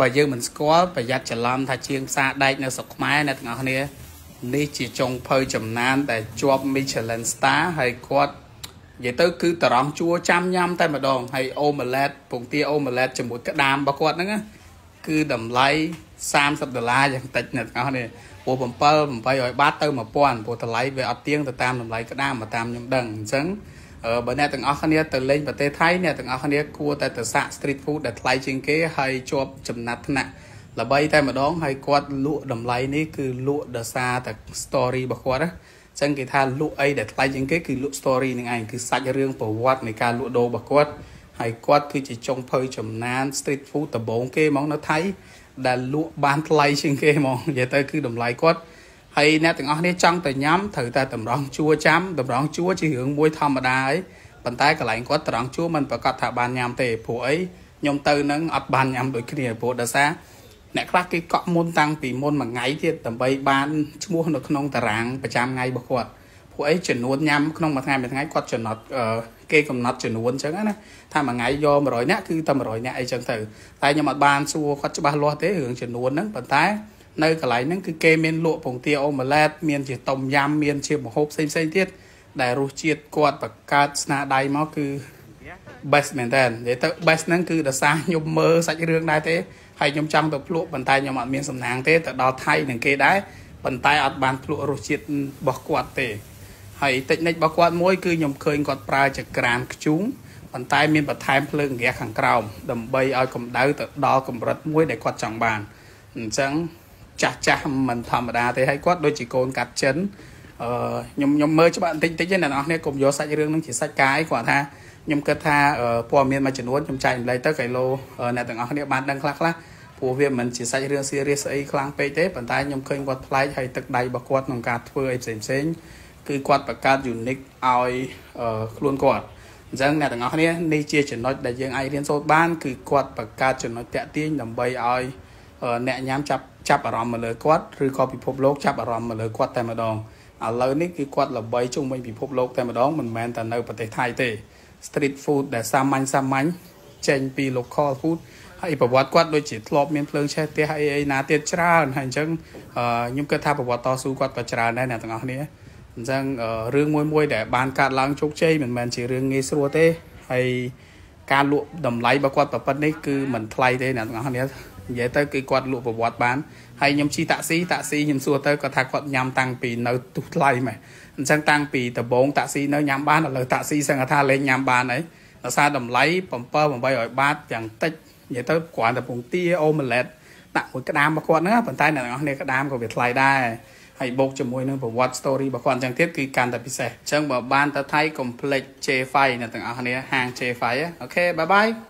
បើយើងមិនស្គាល់ប្រយ័ត្នច្រឡំថាជាងផ្សារដែកនៅស្រុកខ្មែរអ្នកទាំងអស់គ្នានេះជាចុងភៅចំណានដែលជាប់ Michelin Star ហើយគាត់និយាយទៅគឺតរងជួចាំញ៉ាំតែម្ដងហើយអូម៉ាឡេតពងទាអូម៉ាឡេតជាមួយក្តាមរបស់គាត់ហ្នឹងគឺតម្លៃ30ដុល្លារយ៉ាងតិចអ្នកទាំងអស់គ្នាព្រោះ7 800បាតទៅ1000ព្រោះតម្លៃវាអត់ទៀងទៅតាមតម្លៃក្តាមមកតាមខ្ញុំដឹងអញ្ចឹង បើអ្នកទាំងអស់គ្នាទៅលេងប្រទេសថៃអ្នកទាំងអស់គ្នាគួរតែទៅសាក street food ដែលថ្លៃជាងគេហើយជាប់ចំណាត់ថ្នាក់ល្បីតែម្ដងហើយគាត់លក់តម្លៃនេះគឺលក់ដោយសារតែ story របស់គាត់ណាចឹងគេថាលក់អីដែលថ្លៃជាងគេគឺលក់ story នឹងឯងគឺសាច់រឿងប្រវត្តិនៃការលក់ដូររបស់គាត់ហើយគាត់គឺជាចុងភៅចំណាន street food ដំបូងគេហ្មងនៅថៃដែលលក់បានថ្លៃជាងគេហ្មងនិយាយទៅគឺតម្លៃគាត់ ហើយអ្នកទាំងអស់គ្នាចង់ទៅញ៉ាំត្រូវតែតម្រង់ជួចាំតម្រង់ជួជារឿងមួយធម្មតាហើយប៉ុន្តែកន្លែងគាត់តម្រង់ជួមិនប្រកាសថាបានញ៉ាំទេព្រោះអីខ្ញុំទៅនឹងអត់បានញ៉ាំដូចគ្នាព្រោះដោយសារអ្នកខ្លះគេកក់មុនតាំងពីមុនមួយថ្ងៃទៀតដើម្បីបានឈ្មោះនៅក្នុងតារាងប្រចាំថ្ងៃរបស់គាត់ពួកអីចំនួនញ៉ាំក្នុងមួយថ្ងៃមួយថ្ងៃគាត់ចំណត់គេកំណត់ចំនួនអញ្ចឹងណាថាមួយថ្ងៃយក100នាក់គឺតែ100នាក់អីចឹងទៅតែខ្ញុំអត់បានសួរគាត់ច្បាស់លាស់ទេរឿងចំនួនហ្នឹងប៉ុន្តែ នៅកន្លែងហ្នឹងគឺគេមានលក់ពងទាអូម៉ាឡេតមានជាต้มយ៉ាំមានជាម្ហូបផ្សេងផ្សេងទៀតដែលរសជាតិគាត់បង្កើតស្នាដៃមកគឺ best មែនតើនិយាយទៅ best ហ្នឹងគឺដោយសារខ្ញុំមើលសាច់រឿងដែរទេហើយខ្ញុំចង់ទៅភ្លក់ប៉ុន្តែខ្ញុំអត់មានសំណាងទេទៅដល់ថៃនឹងគេដែរប៉ុន្តែអត់បានភ្លក់រសជាតិរបស់គាត់ទេហើយតិចនិចរបស់គាត់មួយគឺខ្ញុំឃើញគាត់ប្រើចក្រានខ្ជុងប៉ុន្តែមានបន្ថែមភ្លើងហ្គាសខាងក្រោមដើម្បីឲ្យកម្ដៅទៅដល់កម្រិតមួយដែលគាត់ចង់បានអញ្ចឹង ចាស់ចាស់មិនធម្មតាទេហើយគាត់ដូចជាកូនកាត់ចិនអឺខ្ញុំខ្ញុំមើលច្បាស់បន្តិចតិចទេអ្នកនរគ្នាកុំយកសាច់រឿងនឹងជាសាច់កាយគាត់ថាខ្ញុំគិតថាព័ត៌មានមួយចំនួនខ្ញុំចែកម្លែកទៅកៃឡូអ្នកទាំងអស់គ្នាបានដឹងខ្លះខ្លះព្រោះវាមិនជាសាច់រឿង serious អីខ្លាំងពេកទេប៉ុន្តែខ្ញុំឃើញគាត់ប្លែកហើយទឹកដៃរបស់គាត់ក្នុងការធ្វើអីផ្សេងផ្សេងគឺគាត់បង្កើត unique ឲ្យខ្លួនគាត់អញ្ចឹងអ្នកទាំងអស់គ្នានេះជាចំណុចដែលយើងអាចរៀនសូត្របានគឺគាត់បង្កើតចំណុចតាក់ទាញដើម្បីឲ្យ អ្នកញ៉ាំចាប់ចាប់អារម្មណ៍មកលើគាត់ឬក៏ពិភពលោកចាប់អារម្មណ៍មកលើគាត់តែម្ដងឥឡូវនេះគឺគាត់ល្បីជុំវិញពិភពលោកតែម្ដងមិនមែនតែនៅប្រទេសថៃទេ street food ដែលសាមញ្ញសាមញ្ញចេញពី local food ហើយប្រវត្តិគាត់ដូចជាធ្លាប់មានភ្លើងឆេះផ្ទះអីអីណាទៀតច្រើនហើយអញ្ចឹងខ្ញុំគិតថាប្រវត្តិតស៊ូគាត់ក៏ច្រើនដែរអ្នកទាំងអស់គ្នាអញ្ចឹងរឿងមួយមួយដែលបានកាត់ឡើងជោគជ័យមិនមែនជារឿងងាយស្រួលទេហើយការលក់តម្លៃរបស់គាត់ប្រប៉ុណ្្នេះគឺមិនថ្លៃទេអ្នកទាំងអស់គ្នានិយាយទៅគឺគាត់លក់ប្រវត្តិបានហើយខ្ញុំជិះតាក់ស៊ីតាក់ស៊ីខ្ញុំសួរទៅគាត់ថាគាត់ញ៉ាំតាំងពីនៅទុះថ្លៃម៉េះអញ្ចឹងតាំងពីដំបូងតាក់ស៊ីនៅញ៉ាំបានឥឡូវតាក់ស៊ីសឹងថាលេងញ៉ាំបានហើយដោយសារតម្លៃ7 800បាតយ៉ាងតិចនិយាយទៅគ្រាន់តែពងទាអូម៉ាឡេតដាក់មួយក្តាមរបស់គាត់ហ្នឹងប៉ុន្តែអ្នកនរគ្នាក្តាមក៏វាថ្លៃដែរហើយបូកជាមួយនឹងប្រវត្តិ story របស់គាត់អញ្ចឹងទៀតគឺកាន់តែពិសេសអញ្ចឹងបើបានទៅថៃកុំភ្លេច J5 អ្នកទាំងអស់គ្នាហាង J5 អូខេបាយបាយ